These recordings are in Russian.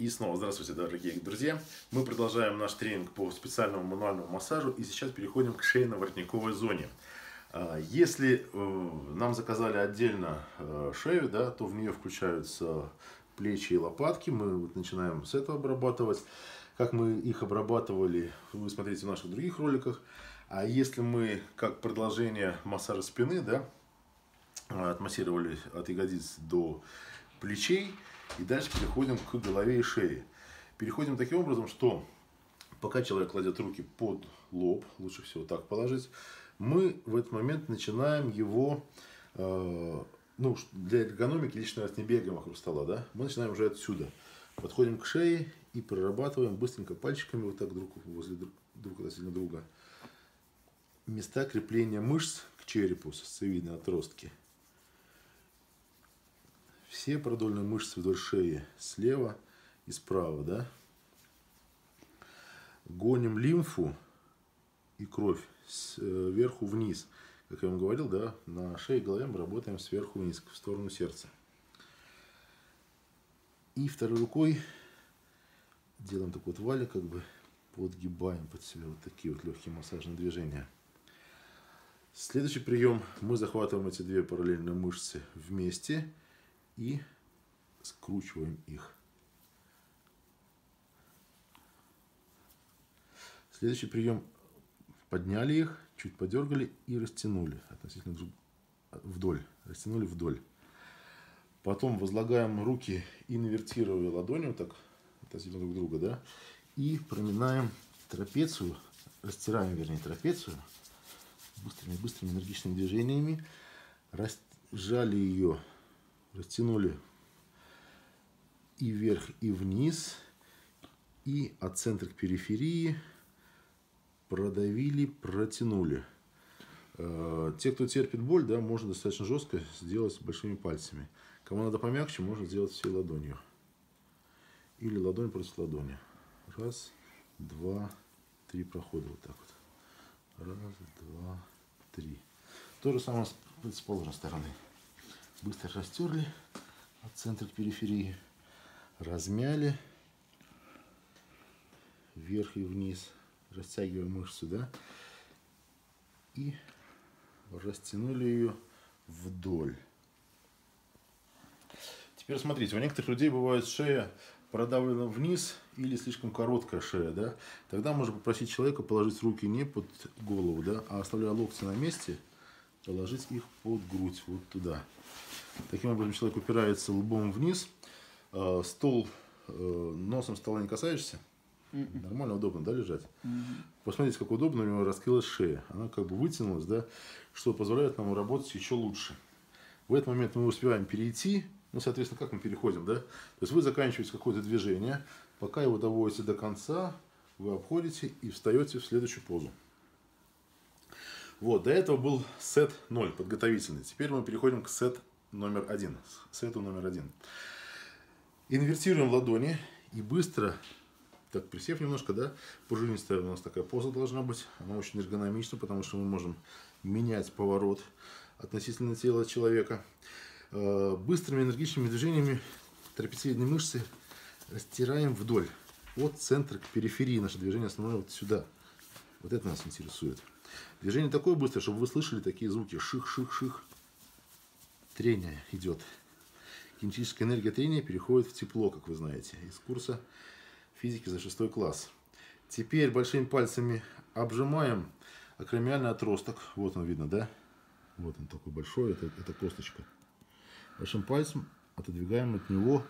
И снова здравствуйте, дорогие друзья. Мы продолжаем наш тренинг по специальному мануальному массажу и сейчас переходим к шейно-воротниковой зоне. А, если э, нам заказали отдельно э, шею, да, то в нее включаются плечи и лопатки. Мы вот начинаем с этого обрабатывать. Как мы их обрабатывали, вы смотрите в наших других роликах. А если мы, как продолжение массажа спины, да, отмассировали от ягодиц до плечей, и дальше переходим к голове и шее. Переходим таким образом, что пока человек кладет руки под лоб, лучше всего так положить, мы в этот момент начинаем его, э, ну, для эргономики лично не бегаем вокруг стола, да, мы начинаем уже отсюда. Подходим к шее и прорабатываем быстренько пальчиками вот так друг возле друг, друг друга. Места крепления мышц к черепу, сосцевидные отростки – все продольные мышцы вдоль шеи слева и справа, да? Гоним лимфу и кровь сверху вниз. Как я вам говорил, да, на шее и голове мы работаем сверху вниз, в сторону сердца. И второй рукой делаем такой вот валик, как бы подгибаем под себя вот такие вот легкие массажные движения. Следующий прием. Мы захватываем эти две параллельные мышцы вместе и скручиваем их. Следующий прием. Подняли их, чуть подергали и растянули относительно вдоль. Растянули вдоль. Потом возлагаем руки, инвертируя ладонью, так относительно друг друга, да, и проминаем трапецию, растираем, вернее, трапецию быстрыми-быстрыми энергичными движениями, разжали ее растянули и вверх, и вниз, и от центра к периферии продавили, протянули. Э, те, кто терпит боль, да, можно достаточно жестко сделать большими пальцами. Кому надо помягче, можно сделать всей ладонью. Или ладонь против ладони. Раз, два, три прохода вот так вот. Раз, два, три. То же самое с противоположной стороны быстро растерли от центра к периферии, размяли вверх и вниз, растягивая мышцу, да, и растянули ее вдоль. Теперь смотрите, у некоторых людей бывает шея продавлена вниз или слишком короткая шея, да, тогда можно попросить человека положить руки не под голову, да, а оставляя локти на месте, положить их под грудь, вот туда. Таким образом человек упирается лбом вниз, э, стол, э, носом стола не касаешься, Mm-mm. Нормально, удобно, да, лежать? Mm-hmm. Посмотрите, как удобно у него раскрылась шея. Она как бы вытянулась, да, что позволяет нам работать еще лучше. В этот момент мы успеваем перейти, ну, соответственно, как мы переходим, да? То есть вы заканчиваете какое-то движение, пока его доводите до конца, вы обходите и встаете в следующую позу. Вот, до этого был сет 0, подготовительный. Теперь мы переходим к сет номер один, сету номер один. Инвертируем ладони и быстро, так присев немножко, да, пружинистая у нас такая поза должна быть. Она очень эргономична, потому что мы можем менять поворот относительно тела человека. Э, быстрыми энергичными движениями трапециевидные мышцы растираем вдоль. От центра к периферии наше движение основное вот сюда. Вот это нас интересует. Движение такое быстрое, чтобы вы слышали такие звуки. Ших-ших-ших трение идет. Кинетическая энергия трения переходит в тепло, как вы знаете, из курса физики за шестой класс. Теперь большими пальцами обжимаем акромиальный отросток. Вот он видно, да? Вот он такой большой, это, это косточка. Большим пальцем отодвигаем от него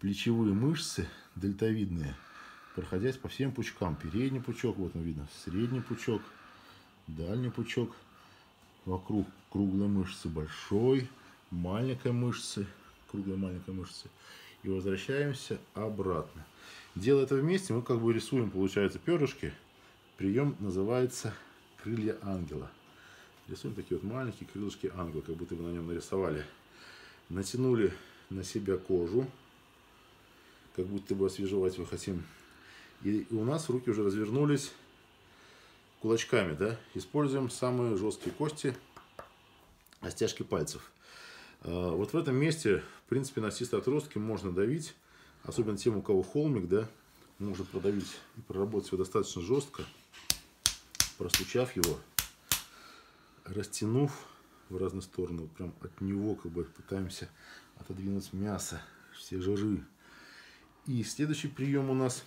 плечевые мышцы дельтовидные, проходясь по всем пучкам. Передний пучок, вот он видно, средний пучок, дальний пучок, вокруг круглой мышцы большой, маленькой мышцы, круглой маленькой мышцы, и возвращаемся обратно. Делая это вместе, мы как бы рисуем, получается, перышки. Прием называется крылья ангела. Рисуем такие вот маленькие крылышки ангела, как будто бы на нем нарисовали. Натянули на себя кожу, как будто бы освежевать мы хотим. И у нас руки уже развернулись кулачками, да. Используем самые жесткие кости, остяжки пальцев. А, вот в этом месте, в принципе, на отростки можно давить, особенно тем, у кого холмик, да, можно продавить и проработать его достаточно жестко, простучав его, растянув в разные стороны, вот прям от него как бы пытаемся отодвинуть мясо, все жиры. И следующий прием у нас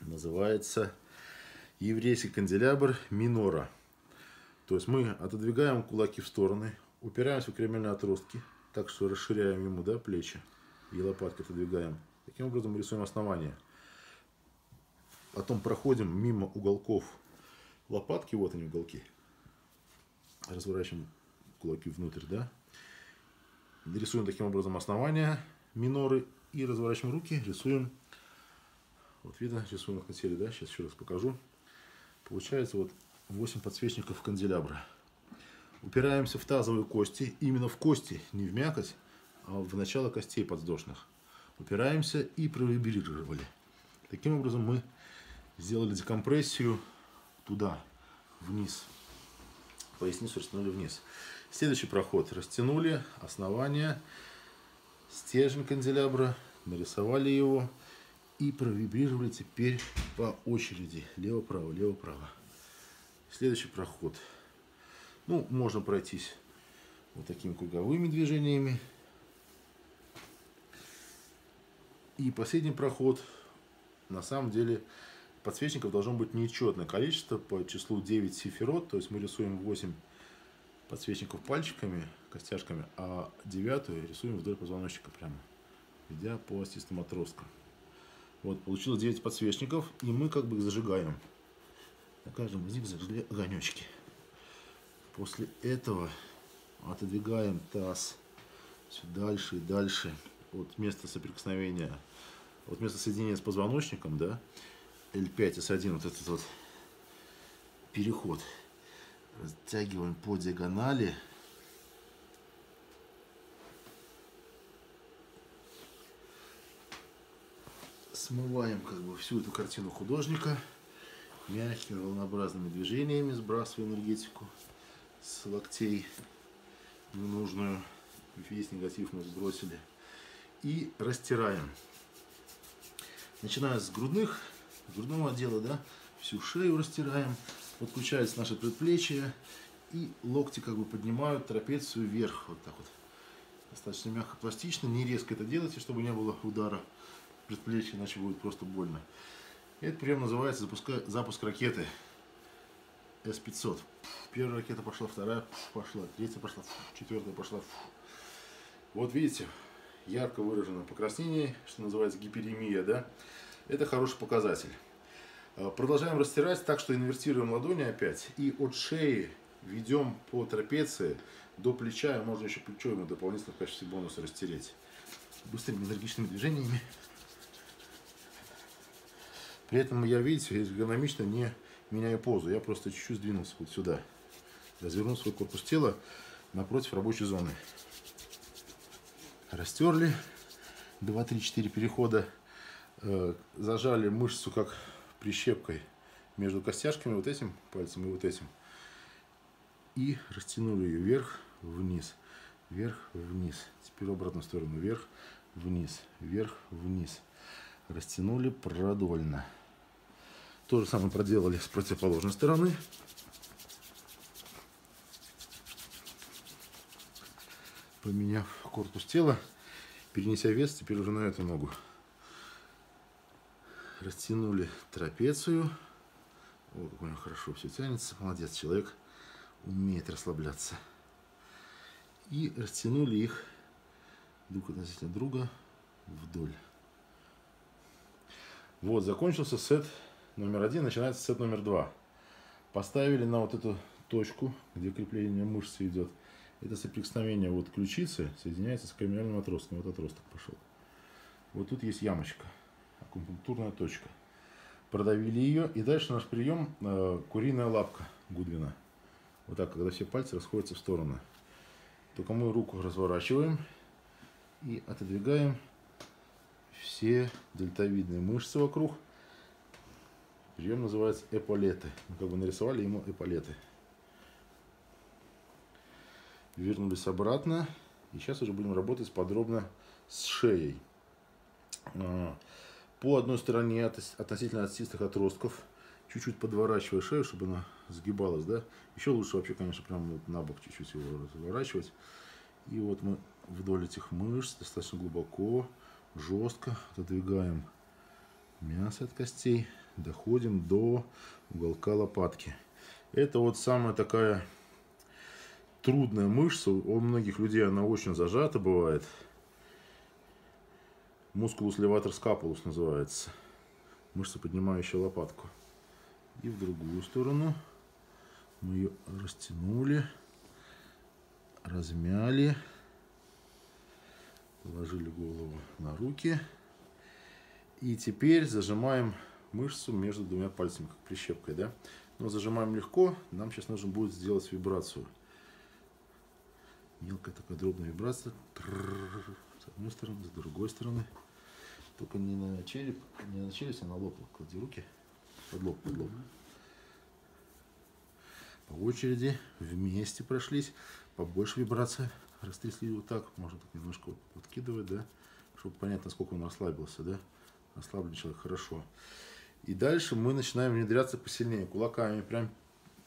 называется еврейский канделябр минора. То есть мы отодвигаем кулаки в стороны, упираемся в кремельные отростки, так что расширяем ему да, плечи и лопатки отодвигаем. Таким образом рисуем основание. Потом проходим мимо уголков лопатки, вот они уголки. Разворачиваем кулаки внутрь, да. Рисуем таким образом основание миноры и разворачиваем руки, рисуем. Вот видно рисунок на теле, да, сейчас еще раз покажу. Получается вот 8 подсвечников канделябра. Упираемся в тазовые кости, именно в кости, не в мякоть, а в начало костей подвздошных. Упираемся и провибрировали. Таким образом мы сделали декомпрессию туда, вниз. Поясницу растянули вниз. Следующий проход. Растянули основание, стержень канделябра, нарисовали его и провибрировали теперь по очереди. Лево-право, лево-право. Следующий проход. Ну, можно пройтись вот такими круговыми движениями. И последний проход. На самом деле подсвечников должно быть нечетное количество по числу 9 сифирот. То есть мы рисуем 8 подсвечников пальчиками, костяшками, а девятую рисуем вдоль позвоночника прямо, идя по остистым отросткам. Вот, получилось 9 подсвечников, и мы как бы их зажигаем. На каждом из них зажгли огонечки. После этого отодвигаем таз все дальше и дальше от места соприкосновения, от места соединения с позвоночником, да, L5S1, вот этот вот переход. Растягиваем по диагонали. Смываем как бы всю эту картину художника мягкими волнообразными движениями, сбрасывая энергетику с локтей ненужную. Весь негатив мы сбросили. И растираем. Начиная с грудных, грудного отдела, да, всю шею растираем. Подключается наше предплечье. И локти как бы поднимают трапецию вверх. Вот так вот. Достаточно мягко, пластично. Не резко это делайте, чтобы не было удара предплечья, иначе будет просто больно. Этот прием называется запуска, запуск ракеты С-500. Первая ракета пошла, вторая пошла, третья пошла, четвертая пошла. Вот видите, ярко выражено покраснение, что называется гиперемия, да? Это хороший показатель. А, продолжаем растирать так, что инвертируем ладони опять. И от шеи ведем по трапеции до плеча. Можно еще плечо ему дополнительно в качестве бонуса растереть. Быстрыми энергичными движениями. При этом я, видите, эргономично не меняю позу. Я просто чуть-чуть сдвинулся вот сюда. Развернул свой корпус тела напротив рабочей зоны. Растерли. 2, 3, 4 перехода. Э, зажали мышцу как прищепкой между костяшками, вот этим пальцем и вот этим. И растянули ее вверх, вниз, вверх, вниз. Теперь в обратную сторону. Вверх, вниз, вверх, вниз. Растянули продольно. То же самое проделали с противоположной стороны. Поменяв корпус тела, перенеся вес теперь уже на эту ногу. Растянули трапецию. О, как у него хорошо все тянется. Молодец, человек умеет расслабляться. И растянули их друг относительно друга вдоль. Вот, закончился сет номер один, начинается сет номер два. Поставили на вот эту точку, где крепление мышцы идет. Это соприкосновение вот ключицы соединяется с кремиальным отростком. Вот отросток пошел. Вот тут есть ямочка, акупунктурная точка. Продавили ее. И дальше наш прием э, куриная лапка Гудвина. Вот так, когда все пальцы расходятся в стороны. Только мы руку разворачиваем и отодвигаем все дельтовидные мышцы вокруг. Прием называется эполеты. Мы как бы нарисовали ему эполеты. Вернулись обратно. И сейчас уже будем работать подробно с шеей. А, по одной стороне относительно отстистых отростков, чуть-чуть подворачивая шею, чтобы она сгибалась, да. Еще лучше вообще, конечно, прям вот на бок чуть-чуть его разворачивать. И вот мы вдоль этих мышц достаточно глубоко, жестко отодвигаем мясо от костей, доходим до уголка лопатки. Это вот самая такая трудная мышца. У многих людей она очень зажата бывает. Мускулус леватор скапулус называется. Мышца, поднимающая лопатку. И в другую сторону мы ее растянули, размяли, положили голову на руки. И теперь зажимаем мышцу между двумя пальцами, как прищепкой, да? Но зажимаем легко, нам сейчас нужно будет сделать вибрацию. Мелкая такая дробная вибрация. С одной стороны, с другой стороны. Только не на череп, не на челюсть, а на лоб. Клади руки под лоб, под лоб. По очереди, вместе прошлись. Побольше вибрация. Растрясли вот так. Можно так немножко подкидывать, да? Чтобы понять, насколько он расслабился, да? Расслаблен человек хорошо. И дальше мы начинаем внедряться посильнее. Кулаками прям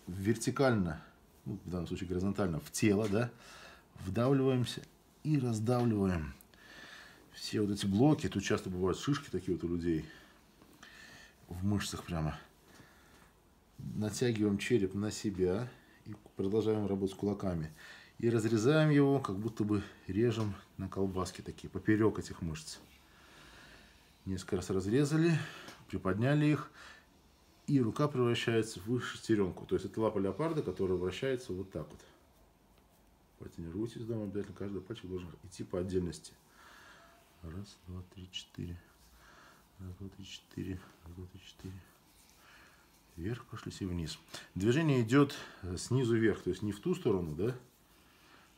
вертикально, ну, в данном случае горизонтально, в тело, да? Вдавливаемся и раздавливаем все вот эти блоки. Тут часто бывают шишки такие вот у людей в мышцах прямо. Натягиваем череп на себя и продолжаем работать кулаками. И разрезаем его, как будто бы режем на колбаски такие, поперек этих мышц. Несколько раз разрезали, приподняли их, и рука превращается в шестеренку. То есть это лапа леопарда, которая вращается вот так вот. Потренируйтесь дома, обязательно каждый пальчик должен идти по отдельности. Раз, два, три, четыре. Раз, два, три, четыре. Раз, два, три, четыре. Вверх прошлись и вниз. Движение идет э, снизу вверх, то есть не в ту сторону, да,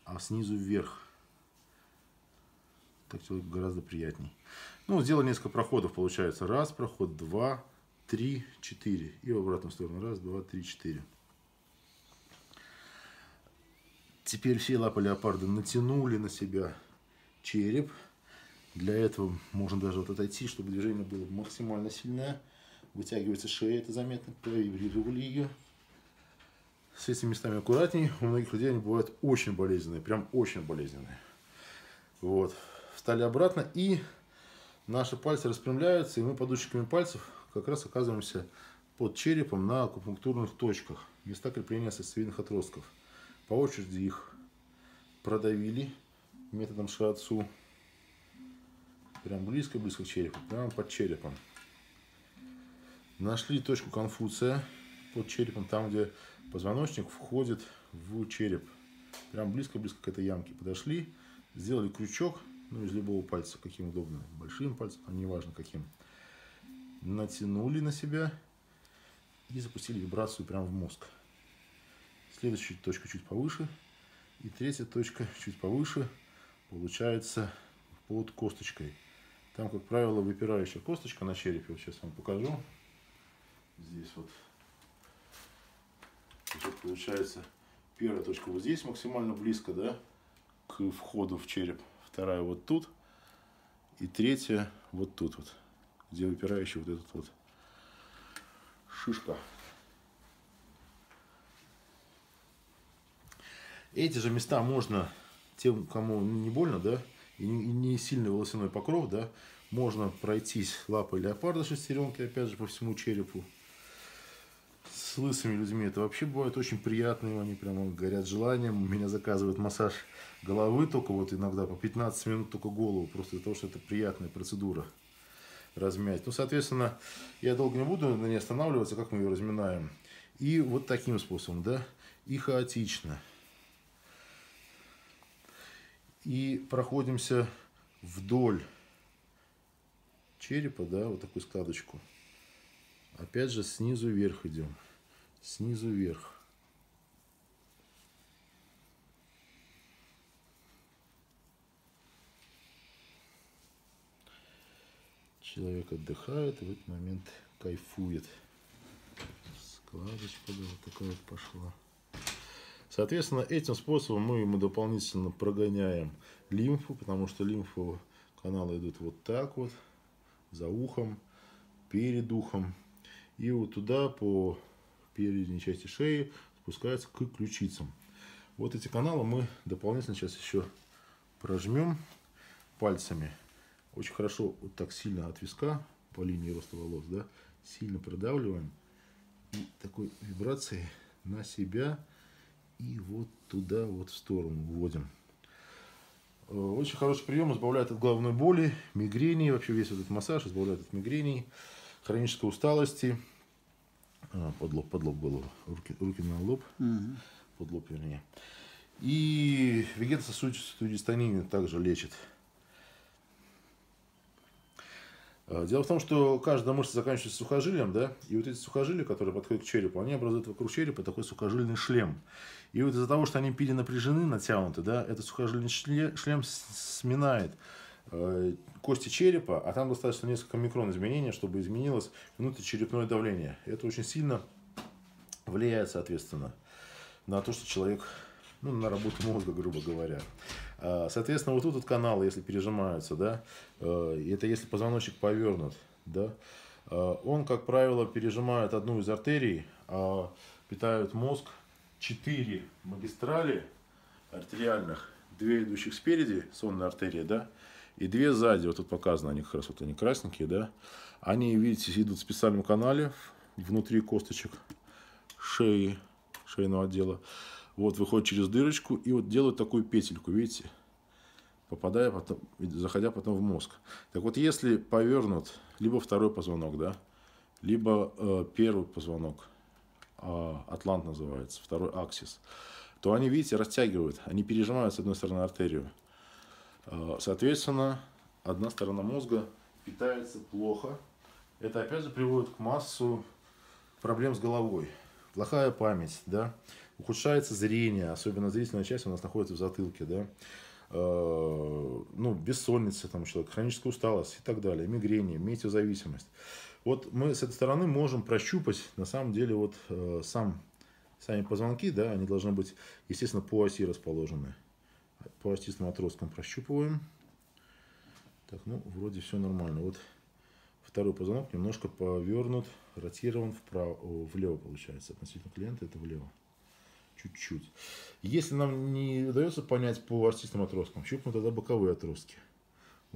а снизу вверх. Так человеку гораздо приятней. Ну, сделали несколько проходов, получается. Раз проход, два, три, четыре. И в обратную сторону. Раз, два, три, четыре. Теперь все лапы леопарда натянули на себя череп. Для этого можно даже вот отойти, чтобы движение было максимально сильное. Вытягивается шея, это заметно. Провибрировали ее. С этими местами аккуратней. У многих людей они бывают очень болезненные. Прям очень болезненные. Вот. Встали обратно и наши пальцы распрямляются. И мы подушечками пальцев как раз оказываемся под черепом на акупунктурных точках. Места крепления сосцевидных отростков. По очереди их продавили методом шиатсу Прям близко-близко к черепу, прямо под черепом. Нашли точку конфуция под черепом, там, где позвоночник входит в череп. Прям близко-близко к этой ямке. Подошли, сделали крючок, ну, из любого пальца, каким удобно. Большим пальцем, а не важно каким. Натянули на себя и запустили вибрацию прямо в мозг. Следующая точка чуть повыше. И третья точка чуть повыше получается под косточкой. Там, как правило, выпирающая косточка на черепе. Вот сейчас вам покажу. Здесь вот. Значит, получается первая точка вот здесь максимально близко, да, к входу в череп. Вторая вот тут. И третья вот тут вот, где выпирающий вот этот вот шишка. Эти же места можно тем, кому не больно, да, и не сильный волосяной покров, да, можно пройтись лапой леопарда шестеренки, опять же, по всему черепу. С лысыми людьми это вообще бывает очень приятно, они прямо горят желанием. У меня заказывают массаж головы только вот иногда по 15 минут только голову, просто из-за того, что это приятная процедура размять. Ну, соответственно, я долго не буду на ней останавливаться, как мы ее разминаем. И вот таким способом, да, и хаотично и проходимся вдоль черепа, да, вот такую складочку. Опять же, снизу вверх идем. Снизу вверх. Человек отдыхает и в этот момент кайфует. Складочка, да, вот такая вот пошла. Соответственно, этим способом мы ему дополнительно прогоняем лимфу, потому что лимфу каналы идут вот так вот. за ухом, перед ухом. И вот туда по передней части шеи спускается к ключицам. Вот эти каналы мы дополнительно сейчас еще прожмем пальцами. Очень хорошо вот так сильно от виска по линии роста волос, да, сильно продавливаем. И такой вибрацией на себя и вот туда вот в сторону вводим. Э, очень хороший прием, избавляет от головной боли, мигрени, вообще весь этот массаж избавляет от мигрений, хронической усталости, а, под лоб, под лоб голову, руки, руки на лоб, угу. под лоб вернее. И вегетососудистую дистонию также лечит. А, дело в том, что каждая мышца заканчивается сухожилием, да, и вот эти сухожилия, которые подходят к черепу, они образуют вокруг черепа такой сухожильный шлем. И вот из-за того, что они перенапряжены, натянуты, да, этот сухожильный шлем сминает кости черепа, а там достаточно несколько микрон изменения, чтобы изменилось внутричерепное давление. Это очень сильно влияет, соответственно, на то, что человек, ну, на работу мозга, грубо говоря. А, соответственно, вот тут вот каналы, если пережимаются, да, э, это если позвоночник повернут, да, э, он, как правило, пережимает одну из артерий, а питают мозг четыре магистрали артериальных, две идущих спереди, сонная артерия, да, и две сзади, вот тут показано, они как раз вот они красненькие, да, они, видите, идут в специальном канале внутри косточек шеи, шейного отдела вот выходит через дырочку и вот делают такую петельку, видите, попадая потом, заходя потом в мозг. Так вот, если повернут либо второй позвонок, да, либо э, первый позвонок, э, атлант называется, второй аксис, то они, видите, растягивают, они пережимают с одной стороны артерию. Э, соответственно, одна сторона мозга питается плохо. Это опять же приводит к массу проблем с головой. Плохая память, да, ухудшается зрение, особенно зрительная часть у нас находится в затылке, да, э, ну, бессонница там у человека, хроническая усталость и так далее, мигрени, метеозависимость. Вот мы с этой стороны можем прощупать, на самом деле, вот э, сам, сами позвонки, да, они должны быть, естественно, по оси расположены. По остистым отросткам прощупываем. Так, ну, вроде все нормально. Вот второй позвонок немножко повернут, ротирован вправо, влево получается. Относительно клиента это влево чуть-чуть. Если нам не удается понять по артистным отросткам, щупнем тогда боковые отростки.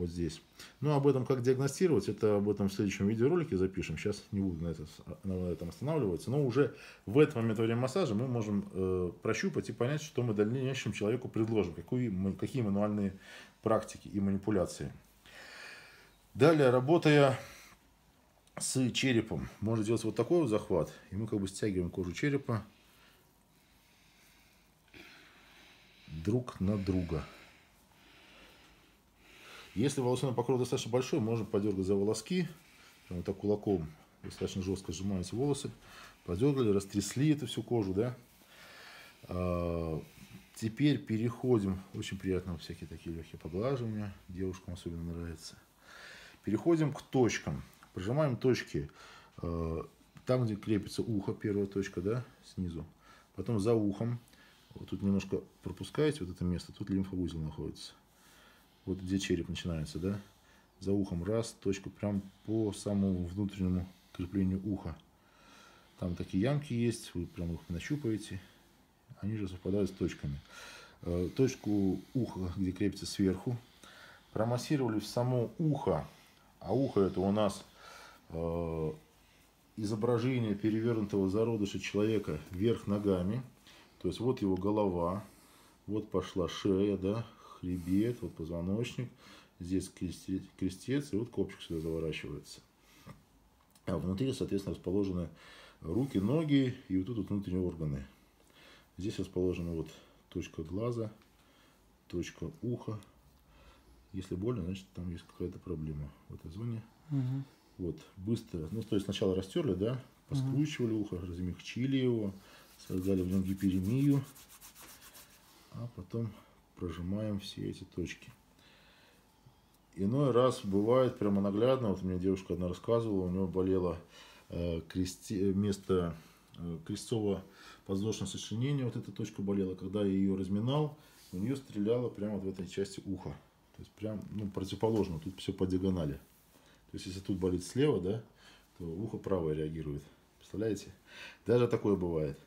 Вот здесь. Ну, об этом как диагностировать, это об этом в следующем видеоролике запишем. Сейчас не буду на, это, на этом останавливаться. Но уже в этот момент во время массажа мы можем э, прощупать и понять, что мы дальнейшему человеку предложим, какие, какие мануальные практики и манипуляции. Далее, работая с черепом, можно делать вот такой вот захват. И мы как бы стягиваем кожу черепа друг на друга. Если волосяной покров достаточно большой, можно подергать за волоски, прямо так кулаком, достаточно жестко сжимаете волосы, подергали, растрясли эту всю кожу, да. А, теперь переходим, очень приятно всякие такие легкие поглаживания, девушкам особенно нравится. Переходим к точкам, прижимаем точки а, там, где крепится ухо, первая точка, да, снизу, потом за ухом, вот тут немножко пропускаете вот это место, тут лимфоузел находится. Вот где череп начинается, да? За ухом раз, точка прям по самому внутреннему креплению уха. Там такие ямки есть, вы прям их нащупаете. Они же совпадают с точками. Э, точку уха, где крепится сверху, промассировали в само ухо. А ухо это у нас э, изображение перевернутого зародыша человека вверх ногами. То есть вот его голова, вот пошла шея, да, хребет, вот позвоночник, здесь крестец, крестец и вот копчик сюда заворачивается. А внутри, соответственно, расположены руки, ноги и вот тут вот внутренние органы. Здесь расположена вот точка глаза, точка уха. Если больно, значит там есть какая-то проблема в этой зоне. Угу. Вот, быстро, ну, то есть сначала растерли, да, поскручивали ухо, размягчили его, создали в нем гиперемию, а потом прожимаем все эти точки. Иной раз бывает прямо наглядно, вот мне девушка одна рассказывала, у него болело э, крести, место э, крестцового подвздошного сочленения, вот эта точка болела, когда я ее разминал, у нее стреляло прямо вот в этой части уха. То есть прям ну, противоположно, тут все по диагонали. есть, если тут болит слева, да, то ухо правое реагирует. Представляете? Даже такое бывает.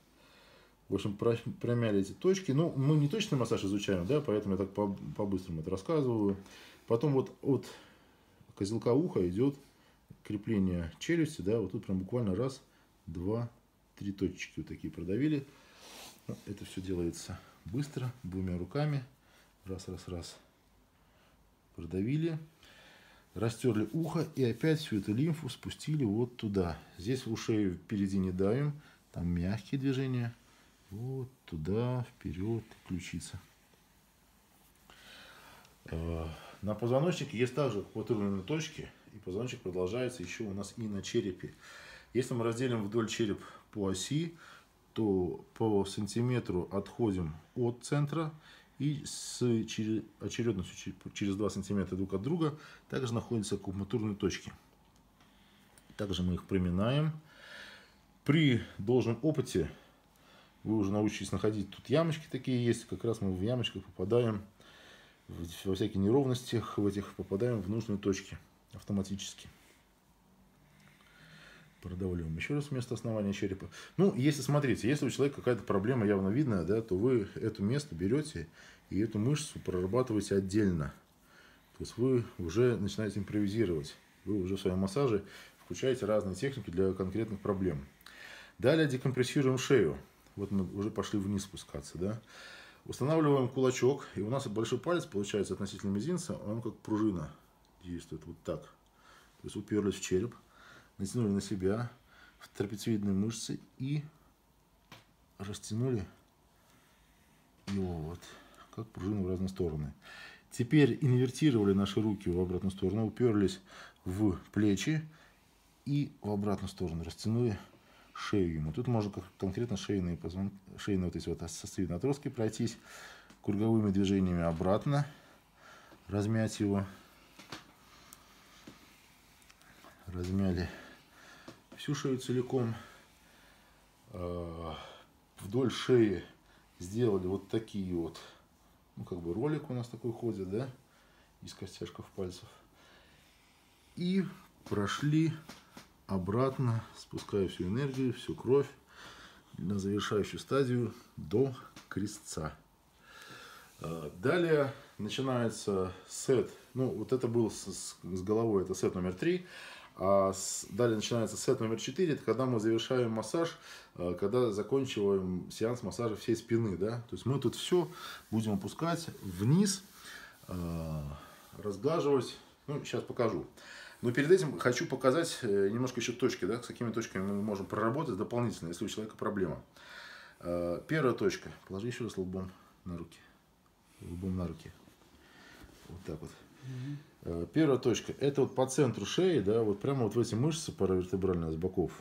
В общем, промяли эти точки. Ну, мы не точный массаж изучаем, да, поэтому я так по-быстрому это рассказываю. Потом вот от козелка уха идет крепление челюсти, да, вот тут прям буквально раз, два, три точечки вот такие продавили. Это все делается быстро, двумя руками. Раз, раз, раз. Продавили. Растерли ухо и опять всю эту лимфу спустили вот туда. Здесь в шею впереди не давим. Там мягкие движения. Вот туда, вперед, ключица. А, на позвоночнике есть также акупатурные точки. И позвоночник продолжается еще у нас и на черепе. Если мы разделим вдоль череп по оси, то по сантиметру отходим от центра и с очередностью через 2 сантиметра друг от друга также находятся акупунктурные точки. Также мы их проминаем. При должном опыте вы уже научились находить, тут ямочки такие есть, как раз мы в ямочках попадаем, во всякие неровности в этих попадаем в нужные точки автоматически. Продавливаем еще раз место основания черепа. Ну, если смотрите, если у человека какая-то проблема явно видная, да, то вы это место берете и эту мышцу прорабатываете отдельно. То есть вы уже начинаете импровизировать. Вы уже в своем массаже включаете разные техники для конкретных проблем. Далее декомпрессируем шею. Вот мы уже пошли вниз спускаться, да. Устанавливаем кулачок, и у нас большой палец, получается, относительно мизинца, он как пружина действует вот так. То есть уперлись в череп натянули на себя в трапециевидные мышцы и растянули его вот, как пружину в разные стороны. Теперь инвертировали наши руки в обратную сторону, уперлись в плечи и в обратную сторону растянули шею ему. Тут можно конкретно шейные, позвон... шейные вот эти вот сосцевидные отростки пройтись круговыми движениями обратно, размять его, размяли всю шею целиком. А, вдоль шеи сделали вот такие вот, ну как бы ролик у нас такой ходит, да, из костяшков пальцев. И прошли обратно, спуская всю энергию, всю кровь на завершающую стадию до крестца. А, далее начинается сет. Ну, вот это был с, с головой, это сет номер три. А с, далее начинается сет номер 4, это когда мы завершаем массаж, э, когда заканчиваем сеанс массажа всей спины. Да? То есть мы тут все будем опускать вниз, э, разглаживать. Ну, сейчас покажу. Но перед этим хочу показать э, немножко еще точки, да, с какими точками мы можем проработать дополнительно, если у человека проблема. Первая точка. Положи еще раз лбом на руки. Лбом на руки. Вот так вот. Угу. Первая точка. Это вот по центру шеи, да, вот прямо вот в эти мышцы паравертебральные с боков.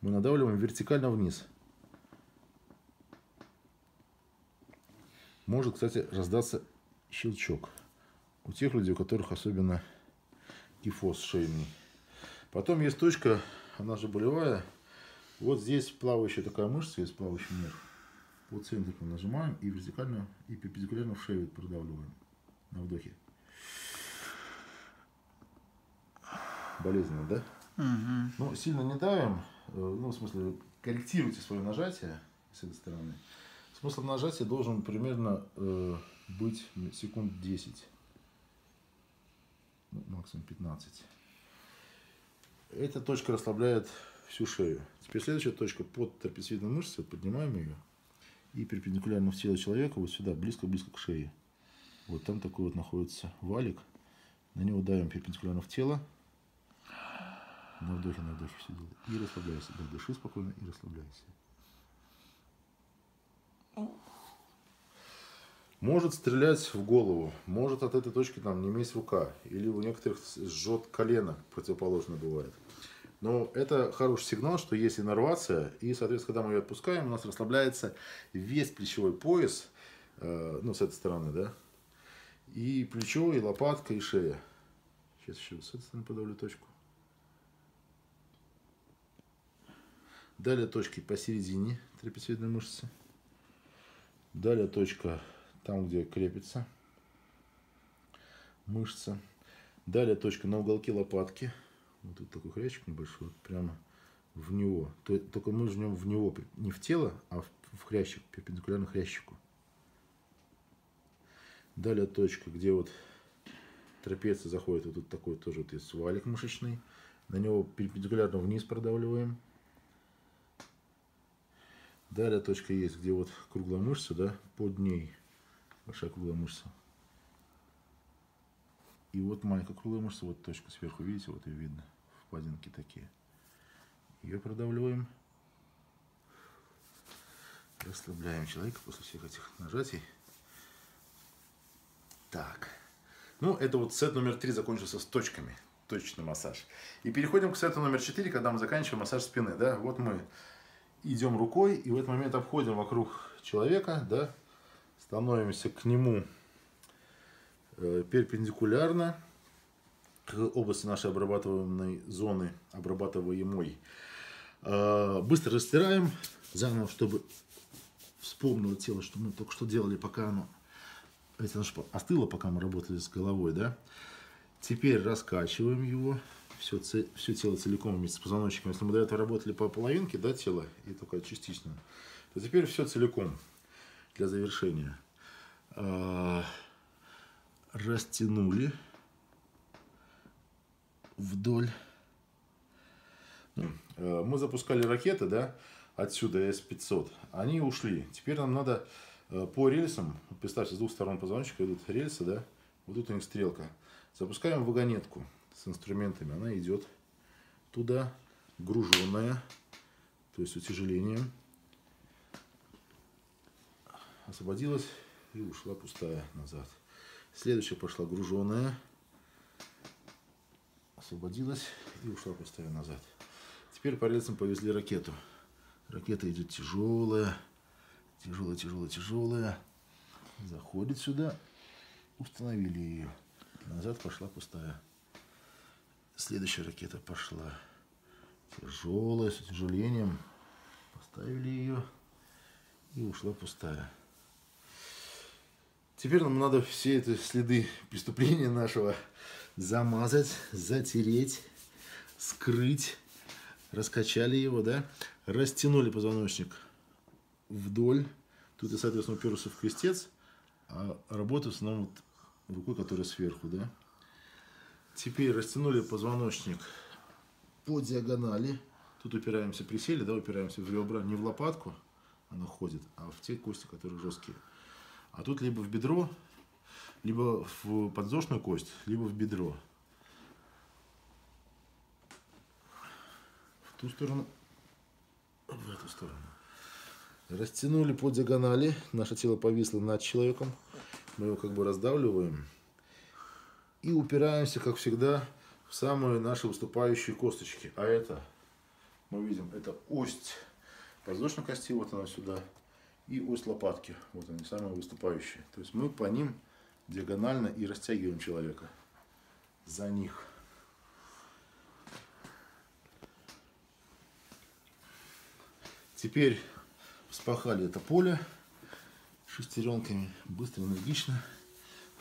Мы надавливаем вертикально вниз. Может, кстати, раздаться щелчок. У тех людей, у которых особенно кифоз шейный. Потом есть точка, она же болевая. Вот здесь плавающая такая мышца, есть плавающий нерв. По центру нажимаем и вертикально и перпендикулярно в шею продавливаем на вдохе. Болезненно, да? Угу. Ну, сильно не давим, э, ну, в смысле, корректируйте свое нажатие с этой стороны. Смысл нажатия должен примерно э, быть секунд 10, ну, максимум 15. Эта точка расслабляет всю шею. Теперь следующая точка под трапециевидной мышцей, поднимаем ее и перпендикулярно в тело человека вот сюда, близко-близко к шее. Вот там такой вот находится валик. На него давим перпендикулярно в тело. На вдохе, на вдохе все делаем. И расслабляйся. Да, дыши спокойно и расслабляйся. Может стрелять в голову, может от этой точки там не иметь рука, или у некоторых жжет колено, противоположно бывает. Но это хороший сигнал, что есть иннервация, и, соответственно, когда мы ее отпускаем, у нас расслабляется весь плечевой пояс, э, ну, с этой стороны, да, и плечо, и лопатка, и шея. Сейчас еще с этой стороны подавлю точку. Далее точки посередине трапециевидной мышцы. Далее точка там, где крепится мышца. Далее точка на уголке лопатки. Вот тут такой хрящик небольшой, вот прямо в него. Только мы жмем в него, не в тело, а в хрящик, перпендикулярно хрящику. Далее точка, где вот трапеция заходит, вот тут такой тоже вот есть валик мышечный. На него перпендикулярно вниз продавливаем. Далее точка есть, где вот круглая мышца, да, под ней круглая мышца. И вот маленькая круглая мышца, вот точка сверху, видите, вот ее видно, впадинки такие. Ее продавливаем. Расслабляем человека после всех этих нажатий. Так. Ну, это вот сет номер три закончился с точками. Точечный массаж. И переходим к сету номер четыре, когда мы заканчиваем массаж спины. Да? Вот мы идем рукой и в этот момент обходим вокруг человека, да, становимся к нему э, перпендикулярно к области нашей обрабатываемой зоны, обрабатываемой. Э, быстро растираем заново, чтобы вспомнило тело, что мы только что делали, пока оно это остыло, пока мы работали с головой, да. Теперь раскачиваем его, все, все тело целиком вместе с позвоночником. Если мы до этого работали по половинке, да, тела, и только частично, то теперь все целиком для завершения. А, растянули вдоль. Ну, а, мы запускали ракеты, да, отсюда С-500. Они ушли. Теперь нам надо а, по рельсам, представьте, с двух сторон позвоночника идут рельсы, да, вот тут у них стрелка. Запускаем вагонетку с инструментами. Она идет туда, груженная, то есть утяжелением. Освободилась и ушла пустая назад. Следующая пошла груженная. Освободилась и ушла пустая назад. Теперь по рельсам повезли ракету. Ракета идет тяжелая, тяжелая, тяжелая, тяжелая. Заходит сюда. Установили ее. Назад пошла пустая. Следующая ракета пошла тяжелая, с утяжелением. Поставили ее и ушла пустая. Теперь нам надо все эти следы преступления нашего замазать, затереть, скрыть. Раскачали его, да? Растянули позвоночник вдоль. Тут я, соответственно, уперся в крестец, а работаю в основном вот рукой, которая сверху, да? Теперь растянули позвоночник по диагонали. Тут упираемся, присели, да, упираемся в ребра, не в лопатку она ходит, а в те кости, которые жесткие. А тут либо в бедро, либо в подвздошную кость, либо в бедро. В ту сторону, в эту сторону. Растянули по диагонали. Наше тело повисло над человеком. Мы его как бы раздавливаем и упираемся, как всегда, в самые наши выступающие косточки. А это, мы видим, это ось подвздошной кости, вот она сюда, и ось лопатки, вот они, самые выступающие. То есть мы по ним диагонально и растягиваем человека за них. Теперь вспахали это поле шестеренками, быстро, энергично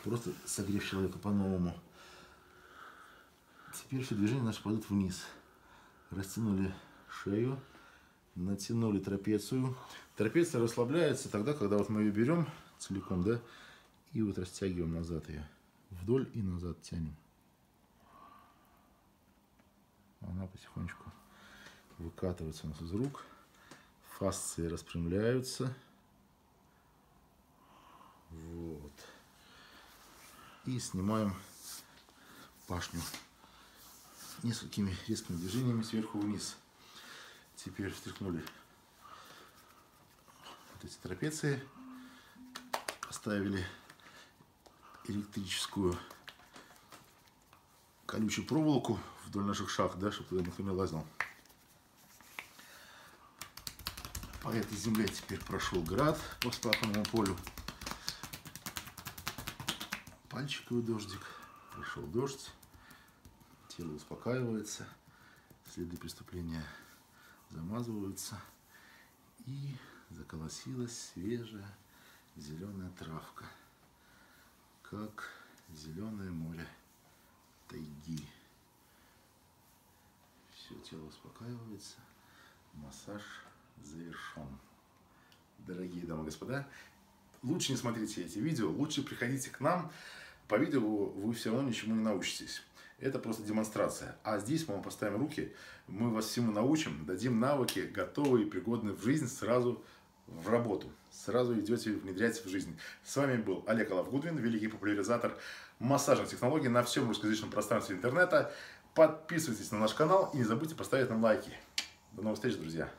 просто согрев человека по-новому. Теперь все движения наши пойдут вниз. Растянули шею, натянули трапецию. Трапеция расслабляется тогда, когда вот мы ее берем целиком, да, и вот растягиваем назад ее. Вдоль и назад тянем. Она потихонечку выкатывается у нас из рук. Фасции распрямляются. Вот и снимаем пашню несколькими резкими движениями сверху вниз. Теперь встряхнули вот эти трапеции, поставили электрическую колючую проволоку вдоль наших шаг, да, чтобы туда никто не лазил. По этой земле теперь прошел град по вспаханному полю пальчиковый дождик. Пришел дождь, тело успокаивается, следы преступления замазываются. И заколосилась свежая зеленая травка, как зеленое море тайги. Все тело успокаивается. Массаж завершен. Дорогие дамы и господа, лучше не смотрите эти видео, лучше приходите к нам. По видео вы все равно ничему не научитесь. Это просто демонстрация. А здесь мы вам поставим руки, мы вас всему научим, дадим навыки, готовые и пригодные в жизнь сразу в работу. Сразу идете внедрять в жизнь. С вами был Олег Алавгудвин, великий популяризатор массажных технологий на всем русскоязычном пространстве интернета. Подписывайтесь на наш канал и не забудьте поставить нам лайки. До новых встреч, друзья!